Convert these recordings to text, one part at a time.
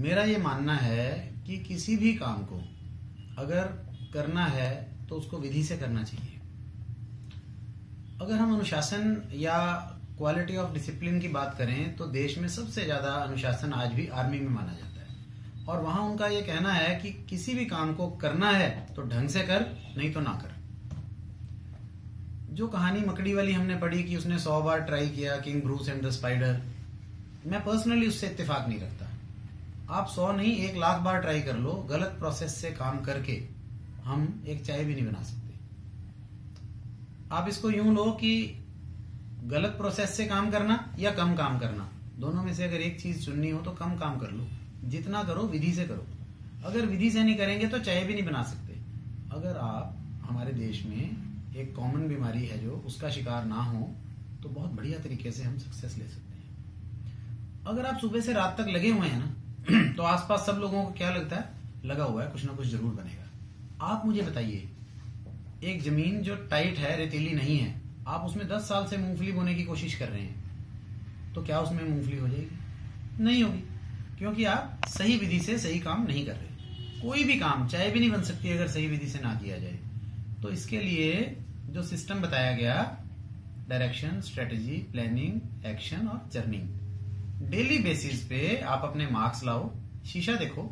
मेरा ये मानना है कि किसी भी काम को अगर करना है तो उसको विधि से करना चाहिए। अगर हम अनुशासन या क्वालिटी ऑफ़ डिसिप्लिन की बात करें तो देश में सबसे ज़्यादा अनुशासन आज भी आर्मी में माना जाता है। और वहाँ उनका ये कहना है कि किसी भी काम को करना है तो ढंग से कर, नहीं तो ना कर। जो कहानी मकड़ी वाली हमने पढ़ी कि उसने सौ बार ट्राई किया King Bruce and the spider मैं पर्सनली उससे इत्तेफाक नहीं रखता। आप सौ नहीं, एक लाख बार ट्राई कर लो, गलत प्रोसेस से काम करके हम एक चाय भी नहीं बना सकते। आप इसको यूँ लो कि गलत प्रोसेस से काम करना या कम काम करना। दोनों में से अगर एक चीज़ चुननी हो तो कम काम कर लो। जितना करो, विधि से करो। अगर विधि से नहीं करेंगे तो चाय भी नहीं बना सकते। अगर आप, हमारे देश में एक कॉमन बीमारी है जो, उसका शिकार ना हो तो बहुत बढ़िया तरीके से हम सक्सेस ले सकते हैं। अगर आप सुबह से रात तक लगे हुए हैं ना तो आसपास सब लोगों को क्या लगता है? लगा हुआ है, कुछ ना कुछ ज़रूर बनेगा। आप मुझे बताइए, एक ज़मीन जो टाइट है, रेतीली नहीं है, आप उसमें दस साल से मूंगफली बोने की कोशिश कर रहे हैं तो क्या उसमें मूंगफली हो जाएगी? नहीं होगी, क्योंकि आप सही विधि से सही काम नहीं कर रहे। कोई भी काम, चाहे भी नहीं बन सकती, अगर सही विधि से ना किया जाए। तो इसके लिए जो सिस्टम बताया गया डायरेक्शन स्ट्रेटेजी प्लानिंग एक्शन और जर्निंग डेली बेसिस पे आप अपने मार्क्स लाओ, शीशा देखो,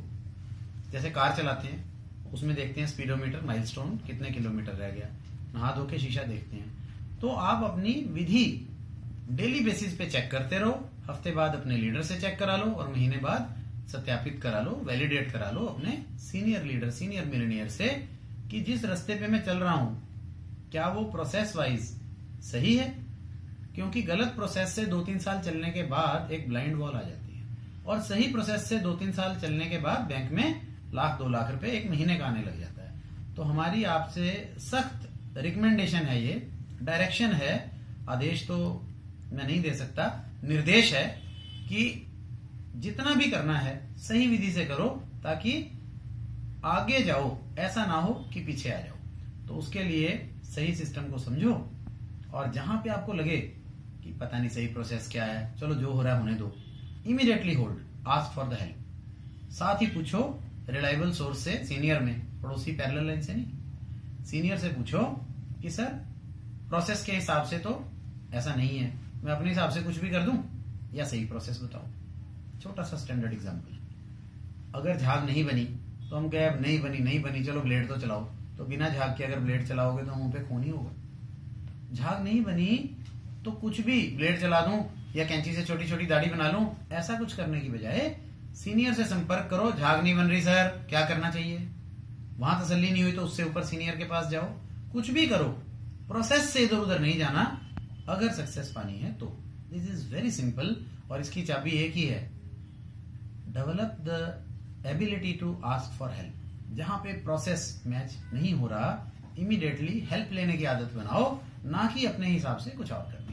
जैसे कार चलाते हैं, उसमें देखते हैं स्पीडोमीटर, माइलस्टोन, कितने किलोमीटर रह गया, नहा धो के शीशा देखते हैं। तो आप अपनी विधि डेली बेसिस पे चेक करते रहो, हफ़्ते बाद अपने लीडर से चेक करा लो और महीने बाद सत्यापित करा लो, वैलिडेट करा लो अपने सीनियर लीडर, सीनियर मिलेनियर से कि जिस रास्ते पे मैं चल रहा हूँ, क्या वो प्रोसेस वाइज सही है? क्योंकि गलत प्रोसेस से दो तीन साल चलने के बाद एक ब्लाइंड वॉल आ जाती है। और सही प्रोसेस से दो तीन साल चलने के बाद बैंक में लाख, दो लाख रुपए एक महीने का आने लग जाता है। तो हमारी आपसे सख्त रिकमेंडेशन है ये। डायरेक्शन है। आदेश तो मैं नहीं दे सकता। निर्देश है कि जितना भी करना है, सही विधि से करो ताकि आगे जाओ। ऐसा ना हो कि पीछे आ जाओ। तो उसके लिए सही सिस्टम को समझो। और जहाँ पे आपको लगे कि पता नहीं सही प्रोसेस क्या है। चलो जो हो रहा है होने दो। Immediately hold ask for the help साथ ही पूछो रिलायबल सोर्स से सीनियर में। पड़ोसी पैरेलल लाइन से नहीं। सीनियर से पूछो कि, सर प्रोसेस के हिसाब से तो ऐसा नहीं है। मैं अपने हिसाब से कुछ भी कर दूँ या सही प्रोसेस बताओ छोटा सा स्टैंडर्ड एग्ज़ाम्पल अगर झाग नहीं बनी तो हम कहे नहीं बनी नहीं बनी, चलो ब्लेड तो चलाओ। तो बिना झाग के अगर ब्लेड चलाओगे तो मुँह पे खून ही होगा। झाग नहीं बनी तो कुछ भी ब्लेड चला दूँ या कैंची से छोटी छोटी दाढ़ी बना लूँ, ऐसा कुछ करने की बजाय सीनियर से संपर्क करो, झाग नहीं बन रही सर, क्या करना चाहिए? वहाँ तसल्ली नहीं हुई तो उससे ऊपर सीनियर के पास जाओ। कुछ भी करो, प्रोसेस से इधर उधर नहीं जाना। अगर सक्सेस पानी है तो। दिस इज़ वेरी सिंपल और इसकी चाबी एक ही है। Develop the ability to ask for help जहाँ पे प्रोसेस मैच नहीं हो रहा इमीडिएटली हेल्प लेने की आदत बनाओ, ना कि अपने हिसाब से कुछ और करें